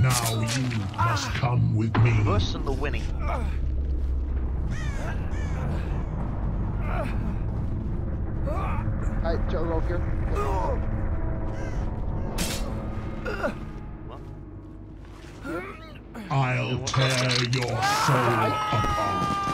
Now you must come with me. Worse than the winning. Hi, Joe, roll. I'll tear your soul apart.